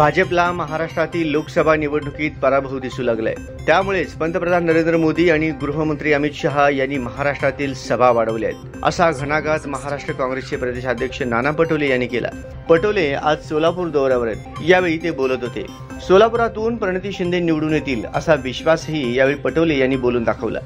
भाजपला महाराष्ट्रातील लोकसभा निवडणुकीत पराभव दिसू लागलाय. त्यामुळेच पंतप्रधान नरेंद्र मोदी आणि गृहमंत्री अमित शहा यांनी महाराष्ट्रातील सभा वाढवल्या आहेत असा घणाघात महाराष्ट्र काँग्रेसचे प्रदेशाध्यक्ष नाना पटोले यांनी केला. पटोले आज सोलापूर दौऱ्यावर आहेत. यावेळी ते बोलत होते. सोलापुरातून प्रणिती शिंदे निवडून येतील असा विश्वासही यावेळी पटोले यांनी बोलून दाखवला.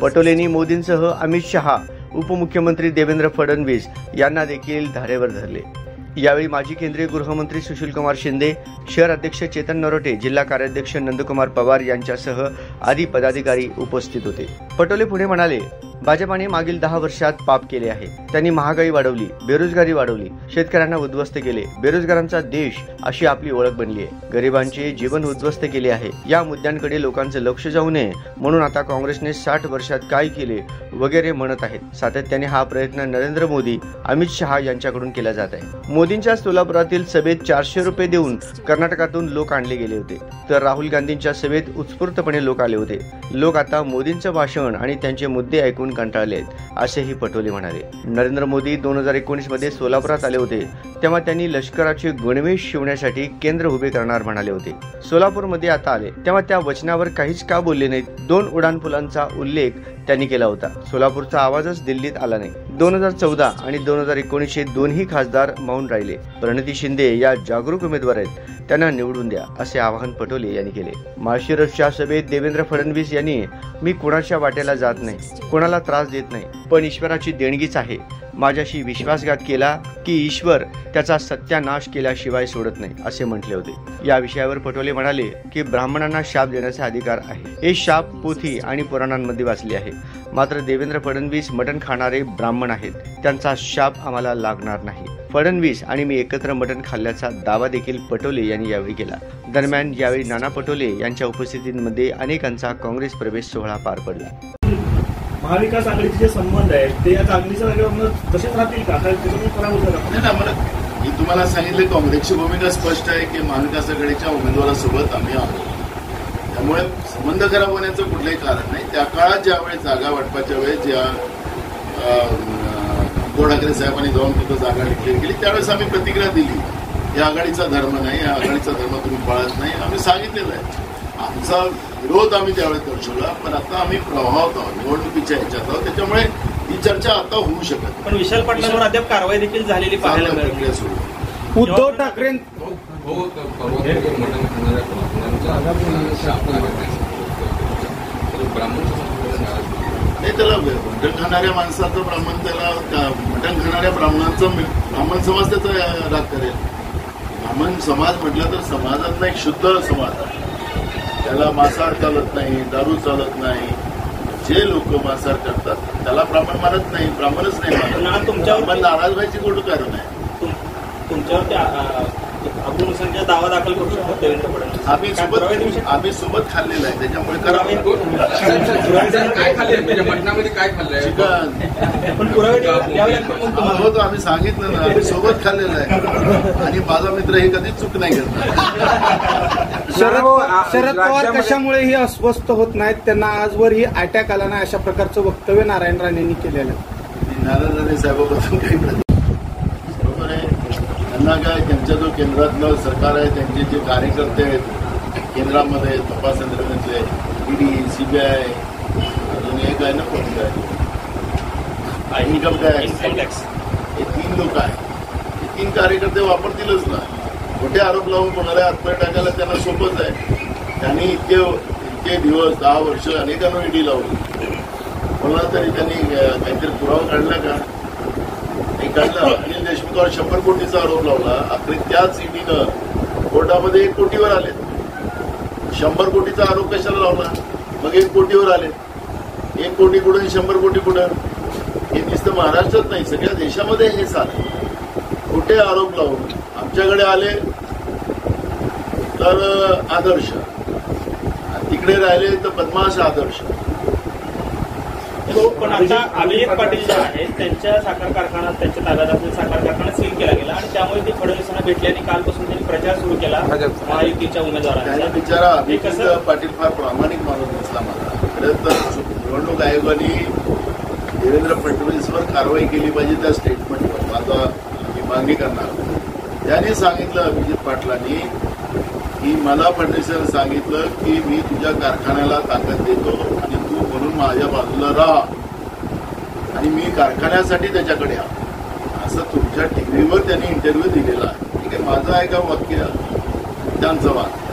पटोलेंनी मोदींसह अमित शहा उपमुख्यमंत्री देवेंद्र फडणवीस यांना देखील धारेवर धरले. यावेळी माजी केंद्रीय गृहमंत्री सुशीलकुमार शिंदे शहर अध्यक्ष चेतन नरोटे जिल्हा कार्याध्यक्ष नंदकुमार पवार यांच्यासह आदी पदाधिकारी उपस्थित होते. पटोले पुढे म्हणाले भाजपाने मागील दहा वर्षात पाप केले आहे. त्यांनी महागाई वाढवली बेरोजगारी वाढवली शेतकऱ्यांना उद्ध्वस्त केले. बेरोजगारांचा देश अशी आपली ओळख बनली आहे. गरिबांचे जीवन उद्ध्वस्त केले आहे. या मुद्द्यांकडे लोकांचं लक्ष जाऊ नये म्हणून आता काँग्रेसने साठ वर्षात काय केले वगैरे म्हणत आहेत. सातत्याने हा प्रयत्न नरेंद्र मोदी अमित शहा यांच्याकडून केला जात आहे. मोदींच्या सोलापुरातील सभेत चारशे रुपये देऊन कर्नाटकातून लोक आणले गेले होते. तर राहुल गांधींच्या सभेत उत्स्फूर्तपणे लोक आले होते. लोक आता मोदींचं भाषण आणि त्यांचे मुद्दे ऐकून कंटाळले असेही पटोले म्हणाले. नरेंद्र मोदी दोन हजार एकोणीसमध्ये सोलापुरात आले होते तेव्हा त्यांनी लष्कराचे गणवेश शिवण्यासाठी केंद्र उभे करणार म्हणाले होते. सोलापूरमध्ये आता आले तेव्हा त्या वचनावर काहीच का बोलले नाहीत दोन उड्डाणपुलांचा उल्लेख त्यांनी केला होता. सोलापूरचा आवाजच दिल्लीत आला नाही. दोन हजार चौदा आणि दोन हजार एकोणीसशे दोन्ही खासदार मौन राहिले. प्रणिती शिंदे या जागरूक उमेदवार आहेत. त्यांना निवडून द्या असे आवाहन पटोले यांनी केले. माळशिरसच्या सभेत देवेंद्र फडणवीस यांनी मी कुणाच्या वाटेला जात नाही कोणाला त्रास देत नाही पण ईश्वराची देणगीच आहे. माझ्याशी विश्वासघात केला की ईश्वर त्याचा सत्यानाश केल्याशिवाय सोडत नाही असे म्हटले होते. या विषयावर पटोले म्हणाले की ब्राह्मणांना शाप देण्याचा अधिकार आहे. हे शाप पोथी आणि पुराणांमध्ये वाचले आहे. मात्र देवेंद्र फडणवीस मटण खाणारे ब्राह्मण आहेत. त्यांचा शाप आम्हाला लागणार नाही. फडणवीस आणि मी एकत्र मटण खाल्ल्याचा दावा देखील पटोले यांनी यावेळी केला. दरम्यान यावेळी नाना पटोले यांच्या उपस्थितीमध्ये अनेकांचा काँग्रेस प्रवेश सोहळा पार पडला. महाविकास आघाडीचे जे संबंध आहेत ते या आघाडीच्या जागेवर तसेच राहतील का? काय त्याच्यामुळे पराभूत झाला नाही ना मला मी तुम्हाला सांगितलं काँग्रेसची भूमिका स्पष्ट आहे की महाविकास आघाडीच्या उमेदवारासोबत आम्ही आहोत. त्यामुळे संबंध खराब होण्याचं कुठलंही कारण नाही. त्या काळात ज्यावेळेस जागा वाटपाच्या वेळेस ज्या उद्धव ठाकरे साहेबांनी जाऊन तिथं जागा डिक्लेअर केली त्यावेळेस आम्ही प्रतिक्रिया दिली या आघाडीचा धर्म नाही या आघाडीचा धर्म तुम्ही पाळत नाही आम्ही सांगितलेलं आहे आमचा विरोध आम्ही त्यावेळेस दर्शवला पण आता आम्ही प्रभावात आहोत निवडणुकीच्या ह्याच्यात आहोत त्याच्यामुळे ही चर्चा आता होऊ शकत. पण विशाल पाटलांवर अद्याप कारवाई देखील झालेली पाहायला प्रक्रिया सुरू. उद्धव ठाकरे हो ब्राह्मण नाही त्याला मटण खाणाऱ्या माणसाचं ब्राह्मण त्याला त्या- मटण खाणाऱ्या ब्राह्मणाचं मी- ब्राह्मण समाज त्याचा राग करेल. ब्राह्मण समाज म्हटलं तर समाजातला एक शुद्ध समाज आहे. त्याला मांसाहार चालत नाही दारू चालत नाही. जे लोक मांसाहार करतात त्याला ब्राह्मण मानत नाही ब्राह्मणच नाही मानत. तुमच्यावर- नाराज व्हायची कुठं कारण आहे? तुम- तुमच्यावरती अबू मुसांच्या दावा दाखल करू शकतो देवेंद्र फडणवीस आम्ही सोबत? आम्ही सोबत खाल्लेलं आहे त्याच्यामुळे खाल्लंय? म्हणजे हो तो आम्ही सांगितलं ना आम्ही सोबत खाल्लेलं आहे. आणि माझा मित्र हे कधीच चूक नाही करणार शरद शरद पवार कशामुळे ही अस्वस्थ होत नाहीत? त्यांना आजवर ही अटॅक आला नाही अशा प्रकारचं वक्तव्य नारायण राणेंनी केलेलं आहे. नारायण राणे साहेबाबद्दल काही त्यांना काय त्यांच्या जो केंद्रातलं सरकार आहे त्यांचे जे कार्यकर्ते आहेत केंद्रामध्ये तपास यंत्रणेतले ईडी सीबीआय अजून एक आहे ना कोणतं आहे? इन्कम टॅक्स हे तीन लोक आहेत. हे तीन कार्यकर्ते वापरतीलच ना. खोटे आरोप लावून कोणाला आत्महत्या टाकायला त्यांना सोपंच आहे. त्यांनी इतके इतके दिवस दहा वर्ष अनेकांना ईडी लावली. कोणाला तरी त्यांनी काहीतरी पुरावा काढला का? नाही काढला? अनिल शंभर कोटीचा आरोप लावला. अखेर त्याच ईडीनं कोर्टामध्ये एक कोटीवर आले. शंभर कोटीचा आरोप कशाला लावला? मग एक कोटीवर आले. एक कोटी कुठं शंभर कोटी कुठं? हे नुसतं महाराष्ट्रात नाही सगळ्या देशामध्ये हे चालेल कुठे आरोप लावून? आमच्याकडे आले तर आदर्श. तिकडे राहिले तर बदमाश आदर्श. हो पण आता अभिजित पाटील जे आहेत त्यांच्या साखर कारखाना त्यांच्या ताब्यात असलेला साखर कारखाना सील केला गेला आणि त्यामुळे ते फडणवीसांना भेटले आणि कालपासून त्यांनी प्रचार सुरू केला महायुतीच्या त्याने उमेदवारांचा बिचारा अभिजित पाटील फार प्रामाणिक माणूस दिसला मला. खरं तर निवडणूक आयोगाने देवेंद्र फडणवीसवर कारवाई केली पाहिजे त्या स्टेटमेंटवर माझा मी मागणी करणार. त्यांनी सांगितलं अभिजित पाटलांनी की मला फडणवीसांनी सांगितलं की मी तुझ्या कारखान्याला ताकद देतो आणि तू माझ्या बाजूला राहा. आणि मी कारखान्यासाठी त्याच्याकडे आहे असं तुमच्या टीव्हीवर त्यांनी इंटरव्ह्यू दिलेला आहे. ठीक आहे माझं आहे का वाक्य त्यांचं वाक्य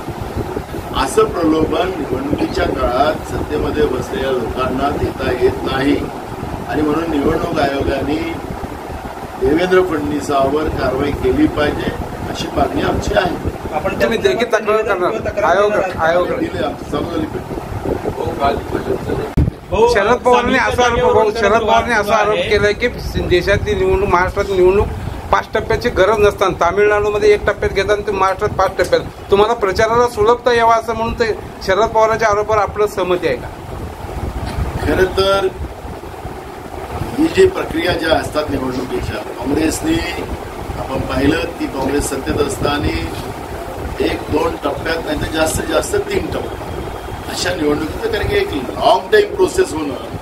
असं प्रलोभन निवडणुकीच्या काळात सत्तेमध्ये बसलेल्या लोकांना देता येत नाही. आणि म्हणून निवडणूक आयोगाने देवेंद्र फडणवीसावर कारवाई केली पाहिजे अशी मागणी आमची आहे. आपण तुम्ही देखील तक्रार करणार. आयोग आयोग भाऊ, शरद पवारांनी असा आरोप शरद पवारांनी असा आरोप. केलाय की देशातली निवडणूक महाराष्ट्रात निवडणूक पाच टप्प्याची गरज नसताना तामिळनाडूमध्ये एक टप्प्यात घेताना ते महाराष्ट्रात पाच टप्प्यात. तुम्हाला प्रचाराला सुलभता यावा असं म्हणून ते शरद पवारांच्या आरोपावर आपलं सहमती आहे का? खर तर ही जी प्रक्रिया ज्या असतात निवडणुकीच्या काँग्रेसने आपण पाहिलं की काँग्रेस सत्तेत असताना एक दोन टप्प्यात नाही तर जास्तीत जास्त तीन टप्प्यात अशा निवडणुकीचं कारण की एक लॉंग टाईम प्रोसेस होणं.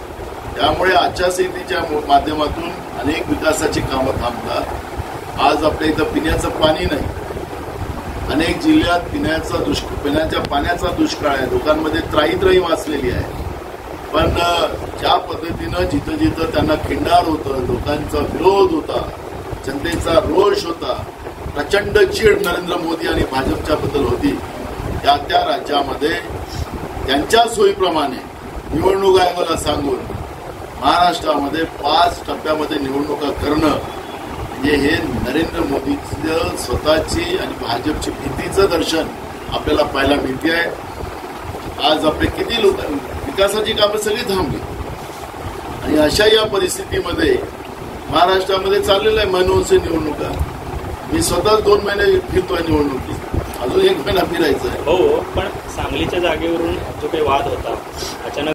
त्यामुळे आचारसंहितेच्या माध्यमातून अनेक विकासाची कामं थांबतात. आज आपल्या इथं पिण्याचं पाणी नाही. अनेक जिल्ह्यात पिण्याचा दुष्काळ पिण्याच्या पाण्याचा दुष्काळ आहे. लोकांमध्ये त्राईत्राई वाचलेली आहे. पण ज्या पद्धतीनं जिथं जिथं त्यांना खिंडार होतं लोकांचा विरोध होता जनतेचा रोष होता प्रचंड चीड नरेंद्र मोदी आणि भाजपच्या बद्दल होती त्या त्या राज्यामध्ये त्यांच्या सोयीप्रमाणे निवडणूक आयोगाला सांगून महाराष्ट्रामध्ये पाच टप्प्यामध्ये निवडणुका करणं म्हणजे हे नरेंद्र मोदीचं स्वतःची आणि भाजपची भीतीचं दर्शन आपल्याला पाहायला मिळते आहे. आज आपले किती लोक विकासाची कामं सगळी थांबली. आणि अशा या परिस्थितीमध्ये महाराष्ट्रामध्ये चाललेलं आहे मनोहरचे निवडणुका. मी स्वतःच दोन महिने फिरतोय निवडणुकीत. अजून एक महिना फिरायचं आहे. हो, हो पण सांगलीच्या जागेवरून जो काही वाद होता अचानक